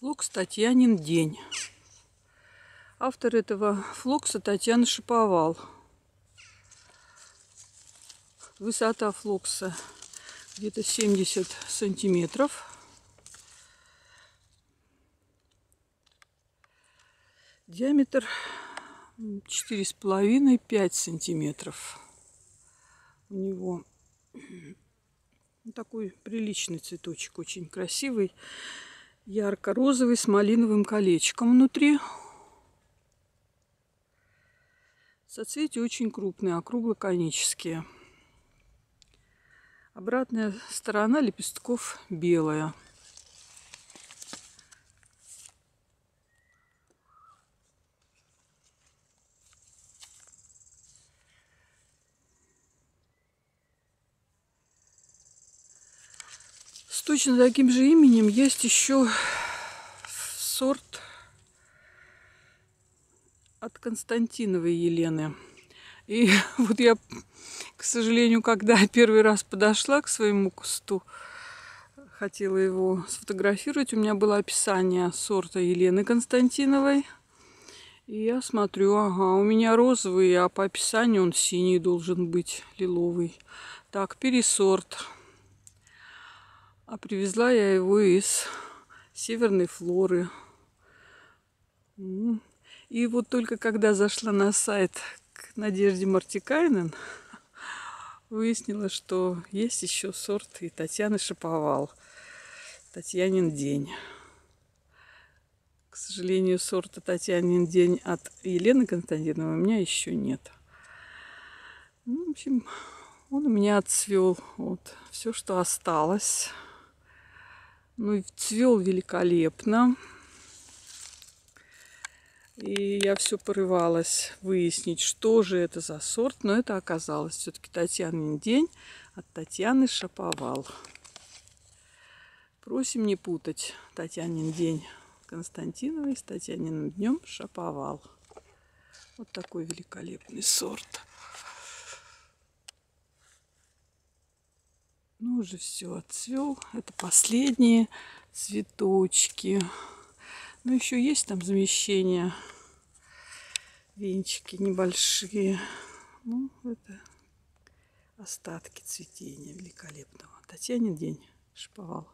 Флокс Татьянин день. Автор этого флокса Татьяна Шаповал. Высота флокса где-то 70 сантиметров. Диаметр 4,5-5 сантиметров. У него такой приличный цветочек, очень красивый ярко-розовый с малиновым колечком внутри. Соцветия очень крупные, округлоконические. Обратная сторона лепестков белая. Точно таким же именем есть еще сорт от Константиновой Елены. И вот я, к сожалению, когда первый раз подошла к своему кусту, хотела его сфотографировать, у меня было описание сорта Елены Константиновой. И я смотрю, ага, у меня розовый, а по описанию он синий должен быть, лиловый. Так, пересорт. А привезла я его из северной флоры. И вот только когда зашла на сайт к Надежде Мартикайнен, выяснила, что есть еще сорт и Татьяны Шаповал. Татьянин день. К сожалению, сорта Татьянин день от Елены Константиновой у меня еще нет. Ну, в общем, он у меня отцвел. Вот все, что осталось. Ну цвел великолепно. И я все порывалась выяснить, что же это за сорт. Но это оказалось все-таки Татьянин день от Татьяны Шаповал. Просим не путать Татьянин день Константиновой с Татьяниным днем Шаповал. Вот такой великолепный сорт. Ну, уже все отцвел. Это последние цветочки. Ну, еще есть там замещения. Венчики небольшие. Ну, это остатки цветения великолепного. Татьянин день шиповал.